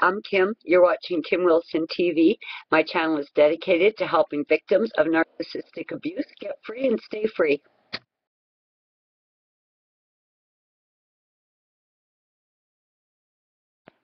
I'm Kim. You're watching Kim Wilson TV. My channel is dedicated to helping victims of narcissistic abuse get free and stay free.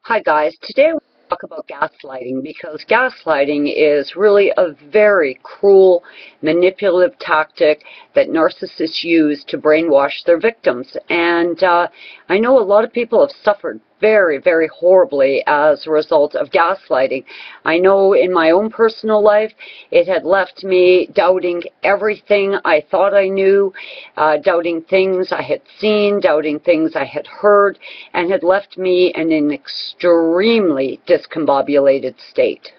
Hi guys, today we'll talk about gaslighting because gaslighting is really a very cruel, manipulative tactic that narcissists use to brainwash their victims. And uh, I know a lot of people have suffered very, very horribly as a result of gaslighting. I know in my own personal life, it had left me doubting everything I thought I knew, uh, doubting things I had seen, doubting things I had heard, and had left me in an extremely discombobulated state.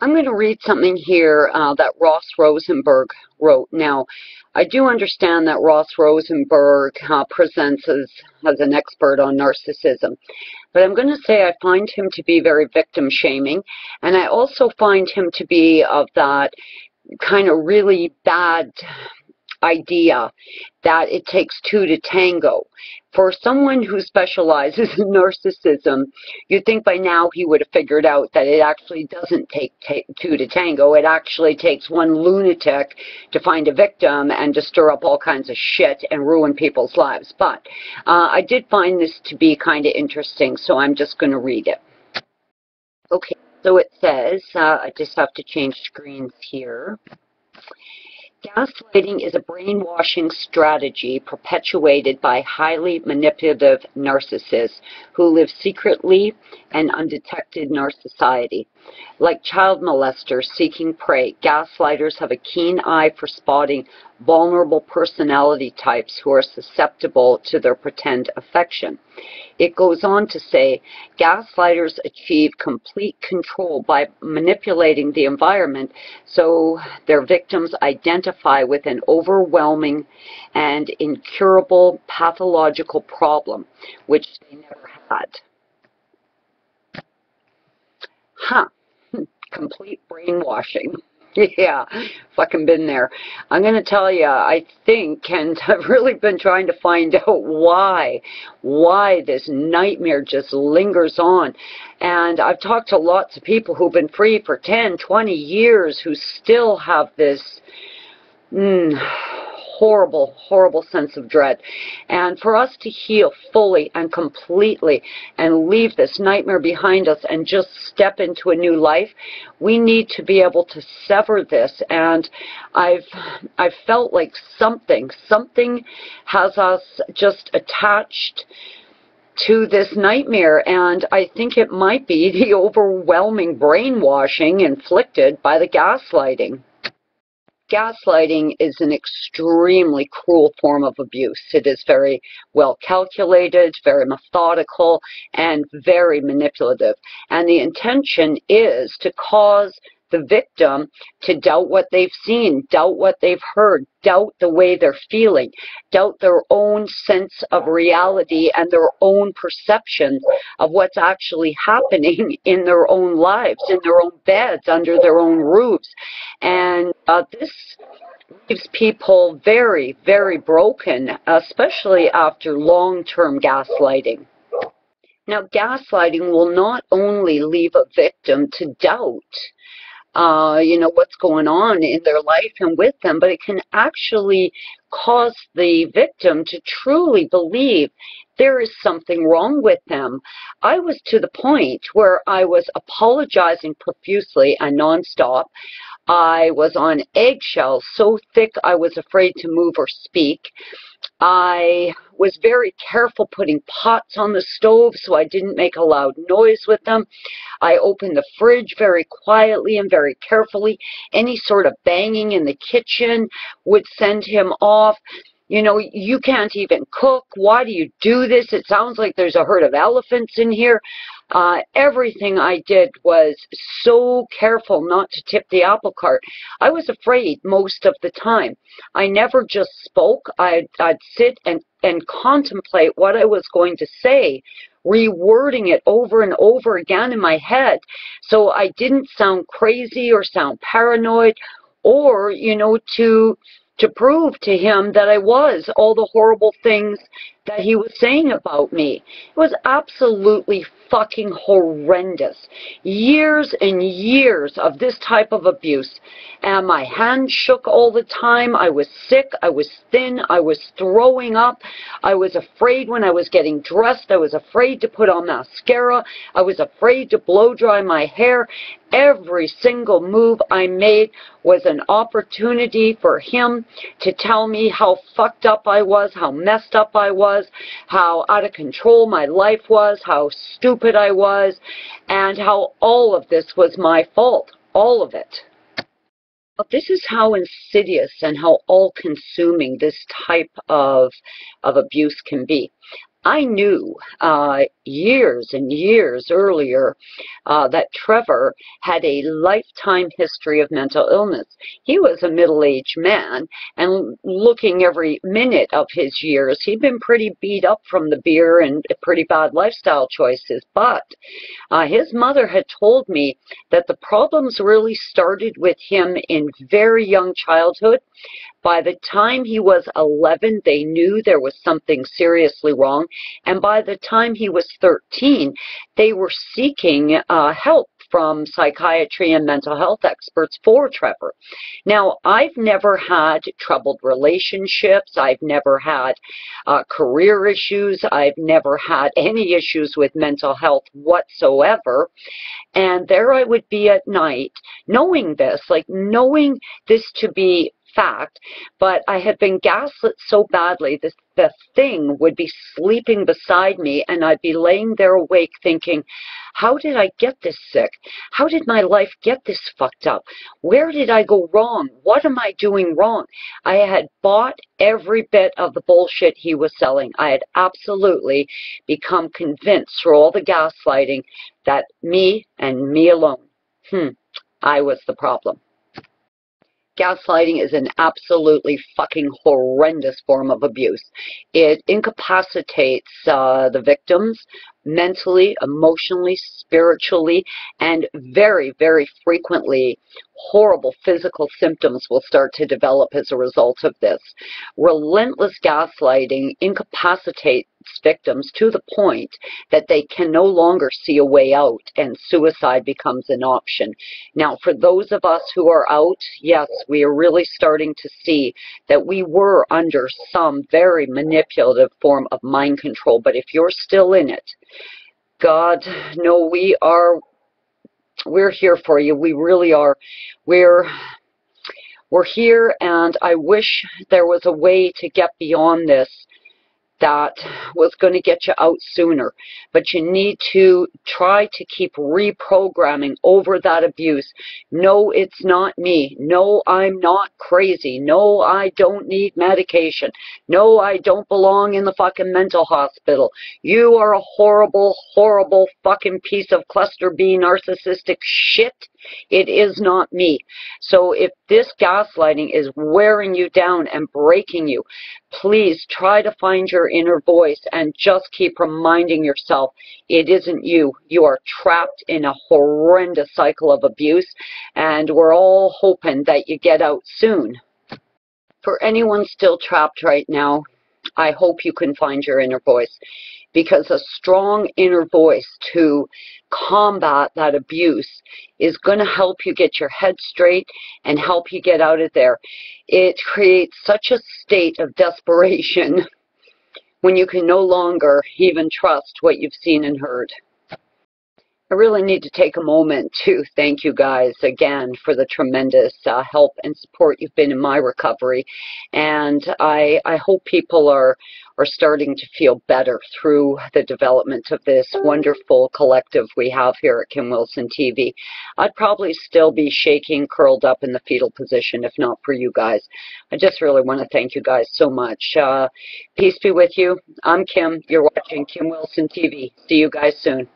I'm going to read something here uh, that Ross Rosenberg wrote. Now, I do understand that Ross Rosenberg uh, presents as, as an expert on narcissism, but I'm going to say I find him to be very victim shaming, and I also find him to be of that kind of really bad idea that it takes two to tango. For someone who specializes in narcissism, you'd think by now he would have figured out that it actually doesn't take two to tango. It actually takes one lunatic to find a victim and to stir up all kinds of shit and ruin people's lives. But uh, I did find this to be kind of interesting, so I'm just going to read it. Okay, so it says, uh, I just have to change screens here. Gaslighting is a brainwashing strategy perpetuated by highly manipulative narcissists who live secretly and undetected in our society. Like child molesters seeking prey, gaslighters have a keen eye for spotting vulnerable personality types who are susceptible to their pretend affection. It goes on to say, gaslighters achieve complete control by manipulating the environment so their victims identify with an overwhelming and incurable pathological problem, which they never had. Huh. Complete brainwashing. Yeah, fucking been there. I'm going to tell you, I think, and I've really been trying to find out why, why this nightmare just lingers on. And I've talked to lots of people who've been free for 10, 20 years who still have this, mm, horrible, horrible sense of dread. And for us to heal fully and completely and leave this nightmare behind us and just step into a new life, we need to be able to sever this. And I've, I've felt like something, something has us just attached to this nightmare, and I think it might be the overwhelming brainwashing inflicted by the gaslighting. Gaslighting is an extremely cruel form of abuse. It is very well calculated, very methodical, and very manipulative. And the intention is to cause the victim to doubt what they've seen, doubt what they've heard, doubt the way they're feeling, doubt their own sense of reality and their own perception of what's actually happening in their own lives, in their own beds, under their own roofs. And uh, this leaves people very, very broken, especially after long-term gaslighting. Now, gaslighting will not only leave a victim to doubt uh, you know, what's going on in their life and with them, but it can actually cause the victim to truly believe there is something wrong with them. I was to the point where I was apologizing profusely and nonstop. I was on eggshells so thick I was afraid to move or speak. I was very careful putting pots on the stove so I didn't make a loud noise with them. I opened the fridge very quietly and very carefully. Any sort of banging in the kitchen would send him off you know, you can't even cook. Why do you do this? It sounds like there's a herd of elephants in here. Uh, everything I did was so careful not to tip the apple cart. I was afraid most of the time. I never just spoke. I'd, I'd sit and, and contemplate what I was going to say, rewording it over and over again in my head. So I didn't sound crazy or sound paranoid or, you know, to to prove to him that I was all the horrible things that he was saying about me. It was absolutely fucking horrendous. Years and years of this type of abuse. And my hand shook all the time. I was sick. I was thin. I was throwing up. I was afraid when I was getting dressed. I was afraid to put on mascara. I was afraid to blow dry my hair. Every single move I made was an opportunity for him to tell me how fucked up I was, how messed up I was, how out of control my life was, how stupid I was, and how all of this was my fault. All of it. But this is how insidious and how all-consuming this type of, of abuse can be. I knew uh, years and years earlier uh, that Trevor had a lifetime history of mental illness. He was a middle-aged man, and looking every minute of his years, he'd been pretty beat up from the beer and pretty bad lifestyle choices. But uh, his mother had told me that the problems really started with him in very young childhood by the time he was 11, they knew there was something seriously wrong. And by the time he was 13, they were seeking uh, help from psychiatry and mental health experts for Trevor. Now, I've never had troubled relationships. I've never had uh, career issues. I've never had any issues with mental health whatsoever. And there I would be at night knowing this, like knowing this to be fact, but I had been gaslit so badly that the thing would be sleeping beside me and I'd be laying there awake thinking, how did I get this sick? How did my life get this fucked up? Where did I go wrong? What am I doing wrong? I had bought every bit of the bullshit he was selling. I had absolutely become convinced through all the gaslighting that me and me alone, hmm, I was the problem. Gaslighting is an absolutely fucking horrendous form of abuse. It incapacitates uh, the victims mentally, emotionally, spiritually, and very, very frequently horrible physical symptoms will start to develop as a result of this. Relentless gaslighting incapacitates victims to the point that they can no longer see a way out and suicide becomes an option. Now, for those of us who are out, yes, we are really starting to see that we were under some very manipulative form of mind control, but if you're still in it, God, no, we are, we're here for you. We really are. We're, we're here, and I wish there was a way to get beyond this that was going to get you out sooner. But you need to try to keep reprogramming over that abuse. No, it's not me. No, I'm not crazy. No, I don't need medication. No, I don't belong in the fucking mental hospital. You are a horrible, horrible fucking piece of cluster B narcissistic shit it is not me. So if this gaslighting is wearing you down and breaking you, please try to find your inner voice and just keep reminding yourself it isn't you. You are trapped in a horrendous cycle of abuse and we're all hoping that you get out soon. For anyone still trapped right now, I hope you can find your inner voice because a strong inner voice to combat that abuse is going to help you get your head straight and help you get out of there. It creates such a state of desperation when you can no longer even trust what you've seen and heard. I really need to take a moment to thank you guys again for the tremendous uh, help and support you've been in my recovery. And I, I hope people are, are starting to feel better through the development of this wonderful collective we have here at Kim Wilson TV. I'd probably still be shaking, curled up in the fetal position if not for you guys. I just really want to thank you guys so much. Uh, peace be with you. I'm Kim. You're watching Kim Wilson TV. See you guys soon.